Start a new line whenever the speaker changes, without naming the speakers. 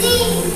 Please.